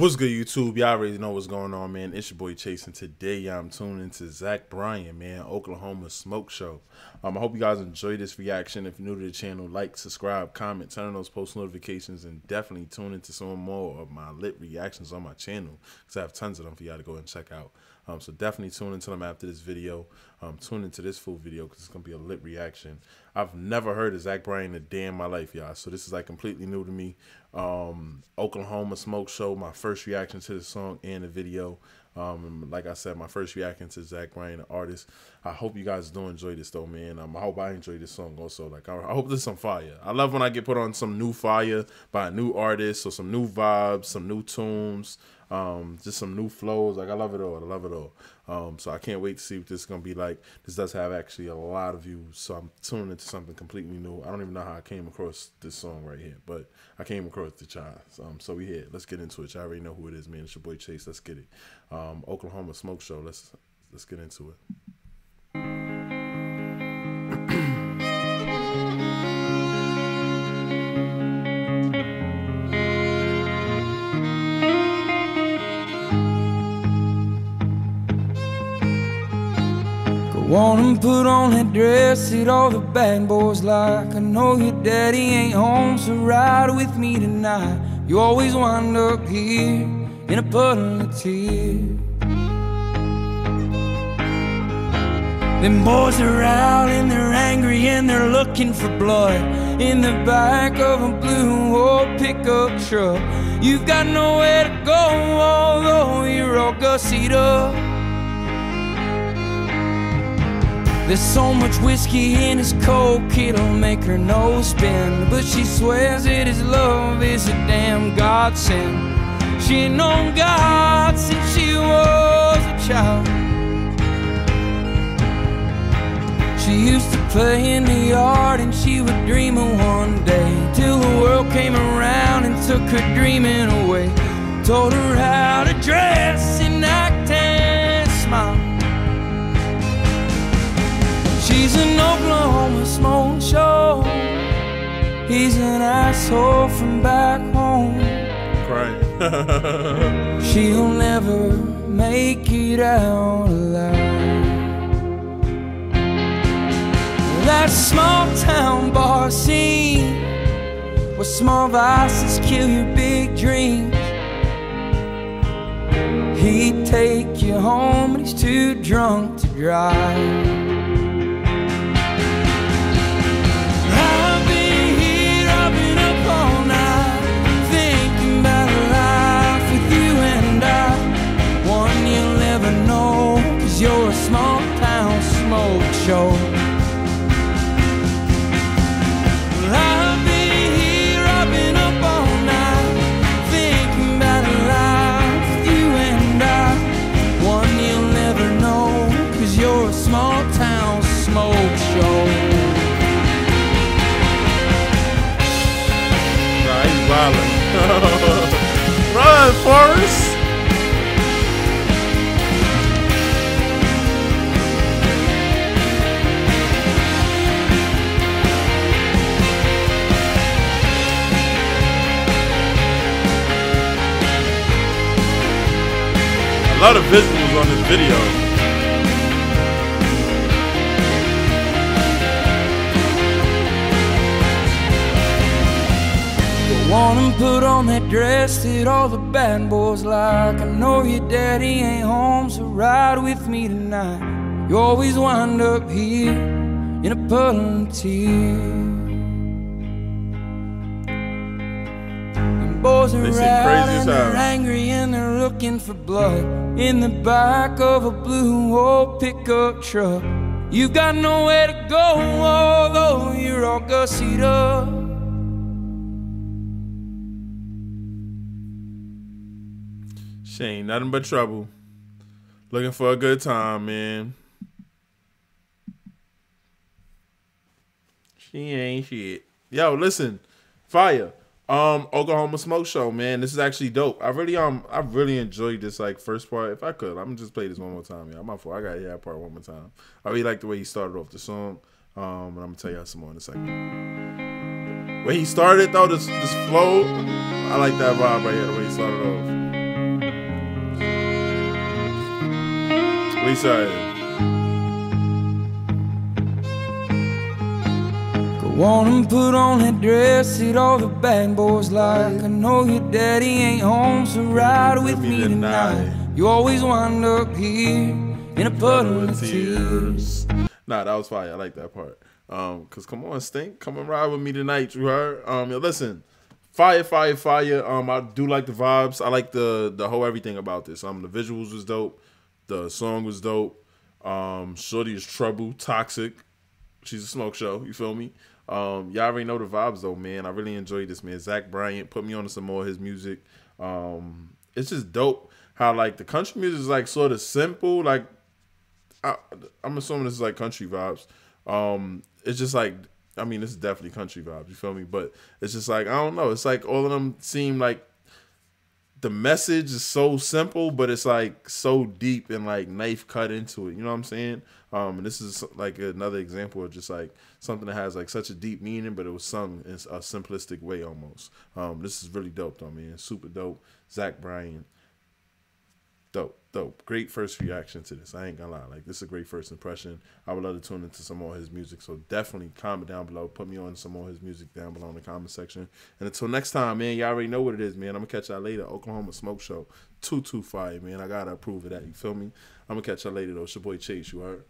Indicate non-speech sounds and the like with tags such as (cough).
What's good, YouTube? Y'all already know what's going on, man. It's your boy Chase, and today I'm tuning into Zach Bryan, man, Oklahoma Smoke Show. Um, I hope you guys enjoy this reaction. If you're new to the channel, like, subscribe, comment, turn on those post notifications, and definitely tune into some more of my lit reactions on my channel because I have tons of them for y'all to go and check out. Um, so definitely tune into them after this video. Um, tune into this full video because it's gonna be a lit reaction. I've never heard of Zach Bryan in a day in my life, y'all. So this is like completely new to me. Um, Oklahoma Smoke Show, my first reaction to the song and the video. Um, like I said, my first reaction to Zach Bryan, the artist. I hope you guys do enjoy this though, man. Um, I hope I enjoy this song also. Like I, I hope this is some fire. I love when I get put on some new fire by a new artist or some new vibes, some new tunes um, just some new flows. Like I love it all. I love it all. Um, so I can't wait to see what this is gonna be like. This does have actually a lot of views, so I'm tuning into something completely new. I don't even know how I came across this song right here, but I came across the child. Um, so we here. Let's get into it. You already know who it is, man. It's your boy Chase. Let's get it. Um, Oklahoma Smoke Show. Let's let's get into it. Go on put on that dress that all the bad boys like. I know your daddy ain't home, so ride with me tonight. You always wind up here in a puddle of tears. Them boys are out and they're angry and they're looking for blood in the back of a blue old pickup truck. You've got nowhere to go, although you're all gussied up. There's so much whiskey in his coke, it'll make her nose spin. But she swears that his love is a damn godsend. She known God since she was a child. She used to play in the yard and she would dream of one day Till the world came around and took her dreaming away Told her how to asshole from back home Crying. (laughs) She'll never make it out alive that small town bar scene where small vices kill your big dreams. He'd take you home, but he's too drunk to drive. Your small town smoke show. Nah, he's. Run, Forrest! A lot of visuals on this video. And put on that dress that all the bad boys like. I know your daddy ain't home, so ride with me tonight. You always wind up here in a puddle of tears. Them boys They seem crazy as and they're angry and they're looking for blood in the back of a blue old pickup truck. You've got nowhere to go, although you're all gussied up. She ain't nothing but trouble. Looking for a good time, man. She ain't shit. Yo, listen, fire. Um, Oklahoma Smoke Show, man. This is actually dope. I really um I really enjoyed this like first part. If I could, I'm gonna just play this one more time, y'all. My fault. I gotta hear that part one more time. I really like the way he started off the song. Um, and I'm gonna tell y'all some more in a second. When he started though, this this flow, I like that vibe right here, the way he started off. Lisa. Go put on that dress that all the bad boys like. I know your daddy ain't home, so ride with me tonight. You always wind up here in a puddle of tears. Nah, that was fire. I like that part. Um, cause come on, Stink, come and ride with me tonight. You heard? Um, yo, listen, fire, fire, fire. Um, I do like the vibes. I like the the whole everything about this. Um, the visuals was dope. The song was dope. Um, Shorty is trouble, toxic. She's a smoke show. You feel me? Um, y'all already know the vibes though, man. I really enjoyed this, man. Zach Bryan put me on to some more of his music. Um, it's just dope how like the country music is like sort of simple. Like I, I'm assuming this is like country vibes. Um, it's just like I mean, this is definitely country vibes. You feel me? But it's just like I don't know. It's like all of them seem like the message is so simple, but it's like so deep and like knife cut into it. You know what I'm saying? Um, this is like another example of just like something that has like such a deep meaning, but it was sung in a simplistic way almost. Um, this is really dope though, man. Super dope. Zach Bryan, dope, dope. Great first reaction to this. I ain't gonna lie. Like this is a great first impression. I would love to tune into some more of his music. So definitely comment down below. Put me on some more of his music down below in the comment section. And until next time, man, y'all already know what it is, man. I'm gonna catch y'all later. Oklahoma Smoke Show. Two two five, man. I gotta approve of that. You feel me? I'm gonna catch y'all later though. It's your boy Chase, you heard?